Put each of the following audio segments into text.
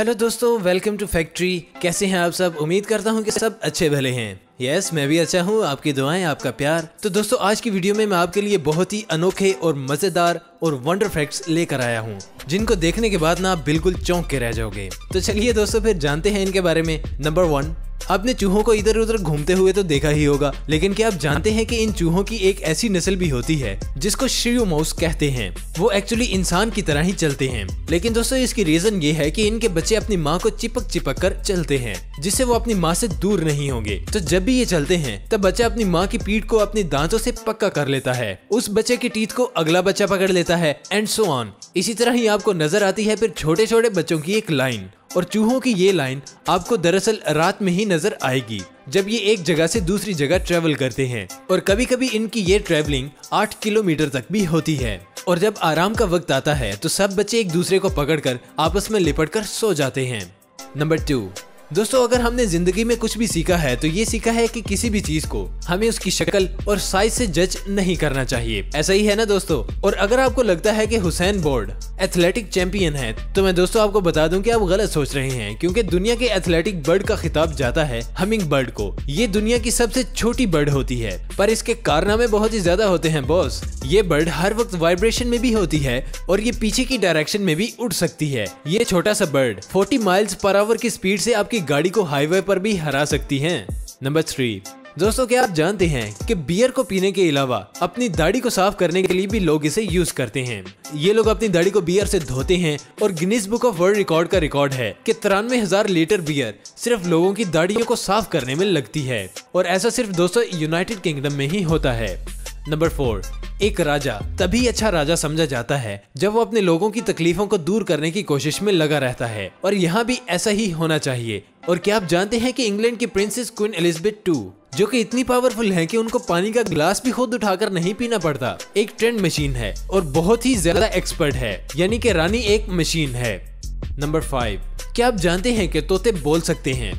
Hello दोस्तों welcome to factory कैसे हैं आप सब? उम्मीद करता हूँ कि सब अच्छे भले हैं। यस yes, मैं भी अच्छा हूँ आपकी दुआएँ आपका प्यार। तो दोस्तों आज की वीडियो में मैं आपके लिए बहुत ही अनोखे और मज़ेदार और वंडर फैक्ट्स लेकर आया हूँ जिनको देखने के बाद ना आप बिल्कुल चौंक के रह जाओगे। तो चलिए दोस्तों फिर जानते हैं इनके बारे में। नंबर वन आपने चूहों को इधर उधर घूमते हुए तो देखा ही होगा, लेकिन क्या आप जानते हैं कि इन चूहों की एक ऐसी नस्ल भी होती है, जिसको श्रीयू माउस कहते हैं? वो एक्चुअली इंसान की तरह ही चलते हैं। लेकिन दोस्तों, इसकी रीजन ये है कि इनके बच्चे अपनी माँ को चिपक चिपक कर चलते हैं, जिससे वो अपनी माँ से दूर नहीं होंगे। तो जब भी ये चलते हैं, तब बच्चा अपनी माँ की पीठ को अपनी दांतों से पक्का कर लेता है, उस बच्चे की टीथ को अगला बच्चा पकड़ लेता है एंड सो ऑन इसी तरह ही आपको नज़र आती है फिर छोटे छोटे बच्चों की एक लाइन और चूहों की ये लाइन आपको दरअसल रात में ही नज़र आएगी, जब ये एक जगह से दूसरी जगह ट्रेवल करते हैं। और कभी कभी इनकी ये ट्रेवलिंग आठ किलोमीटर तक भी होती है। और जब आराम का वक्त आता है तो सब बच्चे एक दूसरे को पकड़कर आपस में लिपट कर सो जाते हैं। नंबर टू दोस्तों, अगर हमने ज़िंदगी में कुछ भी सीखा है तो ये सीखा है कि किसी भी चीज़ को हमें उसकी शक्ल और साइज़ से जज नहीं करना चाहिए। ऐसा ही है ना दोस्तों? और अगर आपको लगता है कि हुसैन बोर्ड एथलेटिक चैंपियन है तो मैं दोस्तों आपको बता दूँ कि आप गलत सोच रहे हैं, क्योंकि दुनिया के एथलेटिक बर्ड का खिताब जाता है हमिंग बर्ड को। ये दुनिया की सबसे छोटी बर्ड होती है, पर इसके कारनामे बहुत ही ज़्यादा होते हैं बॉस ये बर्ड हर वक्त वाइब्रेशन में भी होती है, और ये पीछे की डायरेक्शन में भी उड़ सकती है। ये छोटा सा बर्ड 40 माइल्स पर आवर की स्पीड से आपकी गाड़ी को हाईवे पर भी हरा सकती है। नंबर थ्री दोस्तों क्या आप जानते हैं कि बियर को पीने के अलावा अपनी दाढ़ी को साफ़ करने के लिए भी लोग इसे यूज़ करते हैं। ये लोग अपनी दाढ़ी को बियर से धोते हैं और Guinness book of world record का रिकॉर्ड है कि तिरानवे हज़ार लीटर बियर सिर्फ़ लोगों की दाढ़ियों को साफ़ करने में लगती है। और ऐसा सिर्फ़ दोस्तों यूनाइटेड किंगडम में ही होता है। नंबर फोर एक राजा, तभी अच्छा राजा समझा जाता है, जब वो अपने लोगों की तकलीफों को दूर करने की कोशिश में लगा रहता है। और यहाँ भी ऐसा ही होना चाहिए। और क्या आप जानते हैं कि इंग्लैंड की प्रिंसेस क्वीन एलिजाबेथ टू, जो कि इतनी पावरफुल है कि उनको पानी का ग्लास भी खुद उठाकर नहीं पीना पड़ता, एक ट्रेंड मशीन है और बहुत ही ज़्यादा एक्सपर्ट है, यानी कि रानी एक मशीन है। नंबर फाइव क्या आप जानते हैं कि तोते बोल सकते हैं?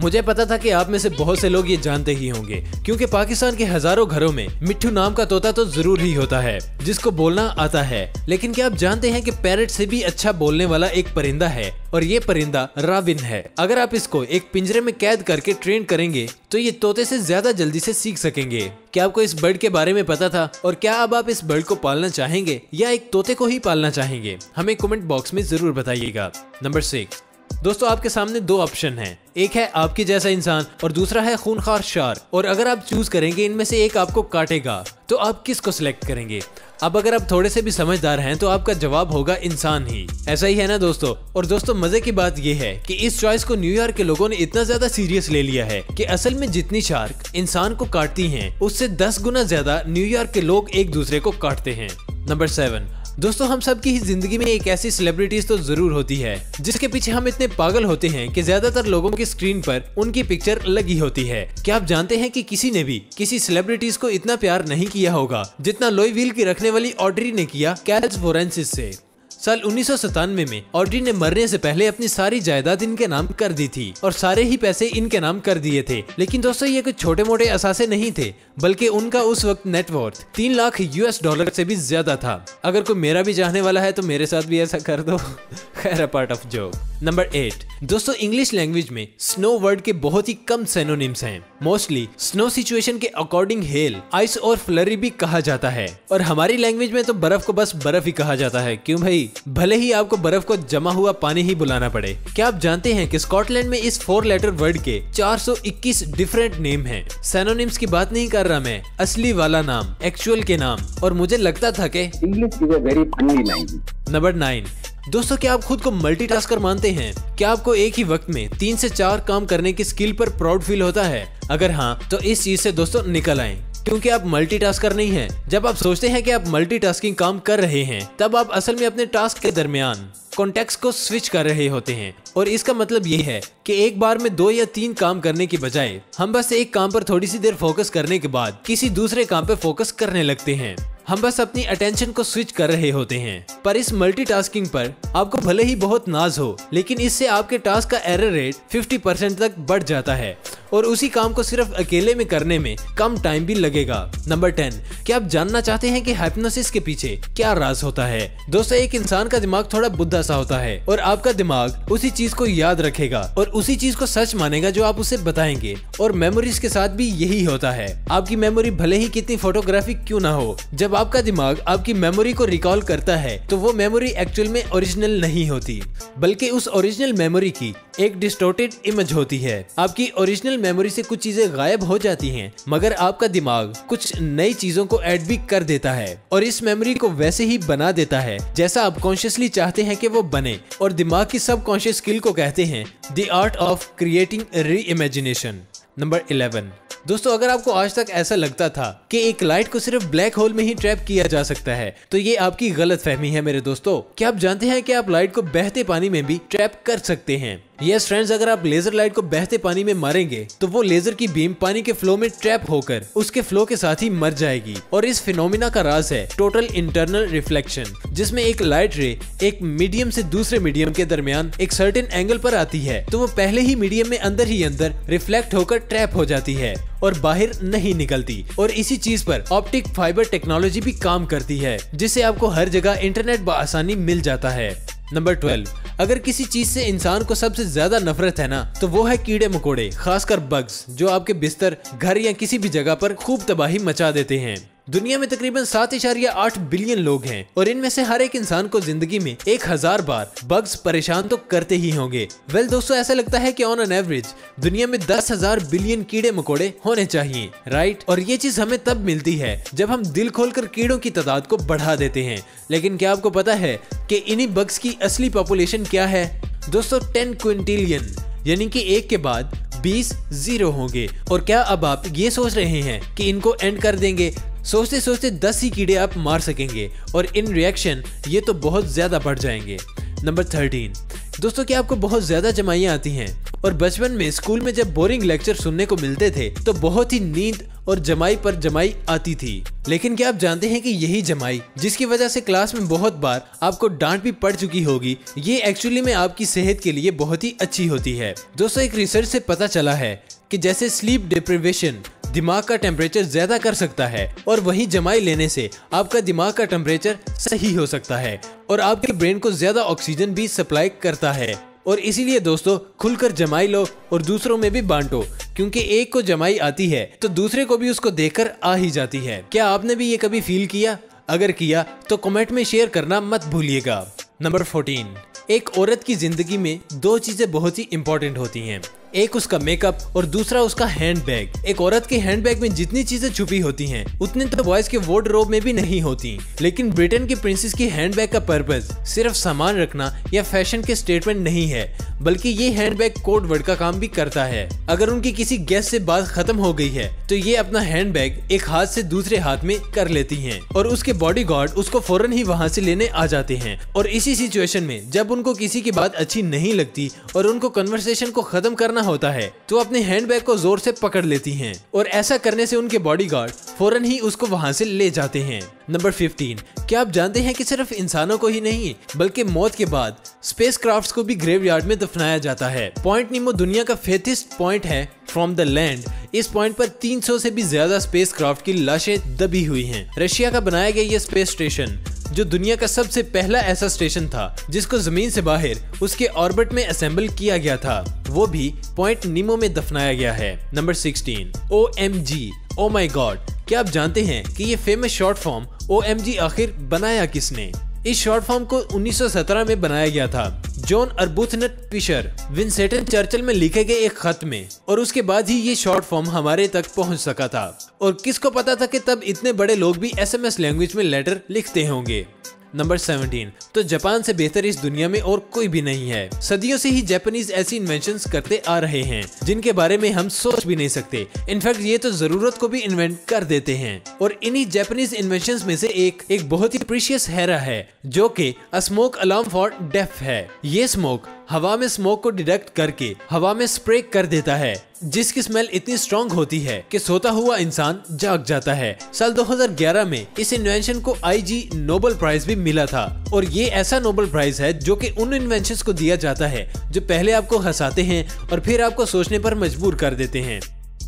मुझे पता था कि आप में से बहुत से लोग ये जानते ही होंगे, क्योंकि पाकिस्तान के हज़ारों घरों में मिट्टू नाम का तोता तो ज़रूर ही होता है, जिसको बोलना आता है। लेकिन क्या आप जानते हैं कि पैरट से भी अच्छा बोलने वाला एक परिंदा है, और ये परिंदा राविन है। अगर आप इसको एक पिंजरे में कैद करके ट्रेन करेंगे तो ये तोते से ज़्यादा जल्दी से सीख सकेंगे। क्या आपको इस बर्ड के बारे में पता था, और क्या अब आप इस बर्ड को पालना चाहेंगे, या एक तोते को ही पालना चाहेंगे? हमें कमेंट बॉक्स में ज़रूर बताइएगा। Number six. दोस्तों, आपके सामने दो ऑप्शन हैं। एक है आपके जैसा इंसान और दूसरा है खूनखार शार। और अगर आप चूज़ करेंगे, इनमें से एक आपको काटेगा। तो आप किसको सिलेक्ट करेंगे? अब अगर आप थोड़े से भी समझदार हैं तो आपका जवाब होगा इंसान ही। ऐसा ही है ना दोस्तों? और दोस्तों, मज़े की बात यह है कि इस चॉइस को न्यूयॉर्क के लोगों ने इतना ज़्यादा सीरियस ले लिया है कि असल में जितनी शार्क इंसान को काटती हैं, उससे दस गुना ज़्यादा न्यूयॉर्क के लोग एक दूसरे को काटते हैं। नंबर सेवन दोस्तों, हम सब की ही ज़िंदगी में एक ऐसी सेलिब्रिटीज तो ज़रूर होती है, जिसके पीछे हम इतने पागल होते हैं कि ज़्यादातर लोगों की स्क्रीन पर उनकी पिक्चर लगी होती है। क्या आप जानते हैं कि किसी ने भी किसी सेलिब्रिटीज को इतना प्यार नहीं किया होगा, जितना लोई व्हील की रखने वाली ऑड्री ने किया कैल्स फोरेंसिस से? साल उन्नीस सौ सत्तानवे में ऑड्री ने मरने से पहले अपनी सारी जायदाद इनके नाम कर दी थी और सारे ही पैसे इनके नाम कर दिए थे। लेकिन दोस्तों, ये कुछ छोटे मोटे असासे नहीं थे, बल्कि उनका उस वक्त नेटवर्थ तीन लाख यूएस डॉलर से भी ज़्यादा था। अगर कोई मेरा भी चाहने वाला है तो मेरे साथ भी ऐसा कर दो। खैर part of joke number eight दोस्तों इंग्लिश लैंग्वेज में स्नो वर्ड के बहुत ही कम सेनोनिम्स हैं। मोस्टली स्नो सिचुएशन के अकॉर्डिंग हेल आइस और फ्लरी भी कहा जाता है। और हमारी लैंग्वेज में तो बर्फ़ को बस बर्फ़ ही कहा जाता है। क्यों भाई? भले ही आपको बर्फ़ को जमा हुआ पानी ही बुलाना पड़े। क्या आप जानते हैं कि स्कॉटलैंड में इस फोर लेटर वर्ड के 421 डिफरेंट नेम हैं? सेनोनिम्स की बात नहीं कर रहा मैं। असली वाला नाम एक्चुअल के नाम। और मुझे लगता था कि English is a very funny language number nine दोस्तों, क्या आप खुद को मल्टीटास्कर मानते हैं? क्या आपको एक ही वक्त में तीन से चार काम करने की स्किल पर प्राउड फील होता है? अगर हाँ तो इस चीज़ से दोस्तों निकल आए। क्योंकि आप मल्टीटास्कर नहीं हैं। जब आप सोचते हैं कि आप मल्टीटास्किंग काम कर रहे हैं, तब आप असल में अपने टास्क के दरमियान कॉन्टेक्स्ट को स्विच कर रहे होते हैं। और इसका मतलब ये है कि एक बार में दो या तीन काम करने की बजाय, हम बस एक काम पर थोड़ी सी देर फोकस करने के बाद किसी दूसरे काम पर फोकस करने लगते हैं। हम बस अपनी अटेंशन को स्विच कर रहे होते हैं। पर इस मल्टीटास्किंग पर आपको भले ही बहुत नाज हो, लेकिन इससे आपके टास्क का एरर रेट 50 परसेंट तक बढ़ जाता है। और उसी काम को सिर्फ़ अकेले में करने में कम टाइम भी लगेगा। नंबर टेन क्या आप जानना चाहते हैं कि हाइप्नोसिस के पीछे क्या राज होता है? दोस्तों, एक इंसान का दिमाग थोड़ा बुद्धा सा होता है और आपका दिमाग उसी चीज़ को याद रखेगा और उसी चीज़ को सच मानेगा जो आप उसे बताएँगे। और मेमोरीज के साथ भी यही होता है। आपकी मेमोरी भले ही कितनी फोटोग्राफिक क्यों ना हो, जब आपका दिमाग आपकी मेमोरी को रिकॉल करता है तो वो मेमोरी एक्चुअल में ओरिजिनल नहीं होती। बल्कि उस ओरिजिनल मेमोरी की एक डिस्टोर्टेड इमेज होती है। आपकी ओरिजिनल मेमोरी से कुछ चीज़ें गायब हो जाती हैं, मगर आपका दिमाग कुछ नई चीज़ों को ऐड भी कर देता है और इस मेमोरी को वैसे ही बना देता है, जैसा आप कॉन्शियसली चाहते हैं कि वो बने और दिमाग की सब कॉन्शियस स्किल को कहते हैं the art of creating re imagination number eleven दोस्तों, अगर आपको आज तक ऐसा लगता था कि एक लाइट को सिर्फ़ ब्लैक होल में ही ट्रैप किया जा सकता है तो ये आपकी गलत फहमी है मेरे दोस्तों। क्या आप जानते हैं कि आप लाइट को बहते पानी में भी ट्रैप कर सकते हैं? यस फ्रेंड्स अगर आप लेजर लाइट को बहते पानी में मारेंगे तो वो लेजर की बीम पानी के फ्लो में ट्रैप होकर उसके फ्लो के साथ ही मर जाएगी। और इस फिनोमिना का राज है टोटल इंटरनल रिफ्लेक्शन जिसमें एक लाइट रे एक मीडियम से दूसरे मीडियम के दरमियान एक सर्टेन एंगल पर आती है। तो वो पहले ही मीडियम में अंदर ही अंदर रिफ्लेक्ट होकर ट्रैप हो जाती है और बाहर नहीं निकलती। और इसी चीज़ पर ऑप्टिक फाइबर टेक्नोलॉजी भी काम करती है, जिससे आपको हर जगह इंटरनेट बसानी मिल जाता है। नंबर ट्वेल्व अगर किसी चीज़ से इंसान को सबसे ज़्यादा नफरत है ना तो वो है कीड़े मकोड़े, खासकर बग्स जो आपके बिस्तर, घर या किसी भी जगह पर खूब तबाही मचा देते हैं। दुनिया में तकरीबन सात इशारिया आठ बिलियन लोग हैं और इनमें से हर एक इंसान को ज़िंदगी में एक हज़ार बार बग्स परेशान तो करते ही होंगे। वेल well, दोस्तों ऐसा लगता है कि ऑन एन एवरेज दुनिया में दस हज़ार बिलियन कीड़े मकोड़े होने चाहिए राइट और ये चीज़ हमें तब मिलती है जब हम दिल खोलकर कीड़ों की तादाद को बढ़ा देते हैं। लेकिन क्या आपको पता है कि इन्हीं बग्स की असली पॉपुलेशन क्या है? दोस्तों टेन क्विंटिलियन यानी कि एक के बाद 20 ज़ीरो होंगे। और क्या अब आप ये सोच रहे हैं कि इनको एंड कर देंगे? सोचते सोचते दस ही कीड़े आप मार सकेंगे और इन रिएक्शन ये तो बहुत ज़्यादा बढ़ जाएँगे। नंबर थर्टीन दोस्तों, क्या आपको बहुत ज़्यादा जमाइयाँ आती हैं? और बचपन में स्कूल में जब बोरिंग लेक्चर सुनने को मिलते थे तो बहुत ही नींद और जमाई पर जमाई आती थी। लेकिन क्या आप जानते हैं कि यही जमाई, जिसकी वजह से क्लास में बहुत बार आपको डांट भी पड़ चुकी होगी, ये एक्चुअली में आपकी सेहत के लिए बहुत ही अच्छी होती है। दोस्तों, एक रिसर्च से पता चला है कि जैसे स्लीप डिप्रिवेशन दिमाग का टेम्परेचर ज़्यादा कर सकता है और वही जमाई लेने से आपका दिमाग का टेम्परेचर सही हो सकता है और आपके ब्रेन को ज़्यादा ऑक्सीजन भी सप्लाई करता है। और इसीलिए दोस्तों, खुलकर जमाई लो और दूसरों में भी बांटो, क्योंकि एक को जमाई आती है तो दूसरे को भी उसको देखकर आ ही जाती है। क्या आपने भी ये कभी फील किया? अगर किया तो कमेंट में शेयर करना मत भूलिएगा। नंबर फोर्टीन एक औरत की ज़िंदगी में दो चीज़ें बहुत ही इंपॉर्टेंट होती हैं। एक उसका मेकअप और दूसरा उसका हैंड बैग एक औरत के हैंड बैग में जितनी चीज़ें छुपी होती हैं, उतनी तो बॉयज़ के वार्डरोब में भी नहीं होती। लेकिन ब्रिटेन की प्रिंसेस की हैंड बैग का पर्पज सिर्फ़ सामान रखना या फ़ैशन के स्टेटमेंट नहीं है, बल्कि ये हैंड बैग कोड वर्ड का काम भी करता है। अगर उनकी किसी गेस्ट से बात खत्म हो गई है तो ये अपना हैंड बैग एक हाथ से दूसरे हाथ में कर लेती हैं और उसके बॉडी गार्ड उसको फ़ौरन ही वहाँ से लेने आ जाते हैं। और इसी सिचुएशन में जब उनको किसी की बात अच्छी नहीं लगती और उनको कन्वर्सेशन को खत्म करना होता है तो अपने हैंड बैग को ज़ोर से पकड़ लेती हैं। और ऐसा करने से उनके बॉडी गार्ड फ़ौरन ही उसको वहाँ से ले जाते हैं। नंबर 15 क्या आप जानते हैं कि सिर्फ़ इंसानों को ही नहीं, बल्कि मौत के बाद स्पेस को भी ग्रेवयार्ड में दफनाया जाता है। पॉइंट नीमो दुनिया का फेथिस्ट पॉइंट है फ्रॉम द लैंड इस पॉइंट पर 300 से भी ज़्यादा स्पेस क्राफ्ट की लाशें दबी हुई हैं। रशिया का बनाया गया ये स्पेस स्टेशन जो दुनिया का सबसे पहला ऐसा स्टेशन था, जिसको ज़मीन से बाहर उसके ऑर्बिट में असेंबल किया गया था। वो भी पॉइंट निमो में दफनाया गया है। Number 16 O M G oh my god क्या आप जानते हैं कि ये famous short form O M G आखिर बनाया किसने? इस शॉर्ट फॉर्म को 1917 में बनाया गया था। जॉन अर्बुथनट पिशर विंसेटन चर्चल में लिखे गए एक खत में, और उसके बाद ही ये शॉर्ट फॉर्म हमारे तक पहुँच सका था। और किसको पता था कि तब इतने बड़े लोग भी एसएमएस लैंग्वेज में लेटर लिखते होंगे? नंबर 17 तो जापान से बेहतर इस दुनिया में और कोई भी नहीं है। सदियों से ही जापानीज ऐसी इन्वेंशन करते आ रहे हैं, जिनके बारे में हम सोच भी नहीं सकते। इनफैक्ट ये तो ज़रूरत को भी इन्वेंट कर देते हैं। और इन्हीं जापानीज इन्वेंशन में से एक एक बहुत ही प्रीशियस हैरा है, जो कि स्मोक अलार्म फॉर डेफ है। ये स्मोक हवा में स्मोक को डिटेक्ट करके, हवा में स्प्रे कर देता है। जिसकी स्मेल इतनी स्ट्रॉन्ग होती है कि सोता हुआ इंसान जाग जाता है। साल 2011 में इस इन्वेंशन को आईजी नोबल प्राइज भी मिला था। और ये ऐसा नोबल प्राइज है जो कि उन इन्वेंशन को दिया जाता है जो पहले आपको हंसाते हैं और फिर आपको सोचने पर मजबूर कर देते हैं।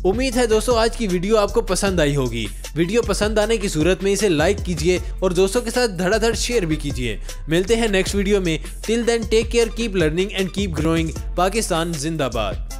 उम्मीद है दोस्तों, आज की वीडियो आपको पसंद आई होगी। वीडियो पसंद आने की सूरत में इसे लाइक कीजिए और दोस्तों के साथ धड़ाधड़ शेयर भी कीजिए। मिलते हैं नेक्स्ट वीडियो में। Till then take care keep learning and keep growing Pakistan जिंदाबाद।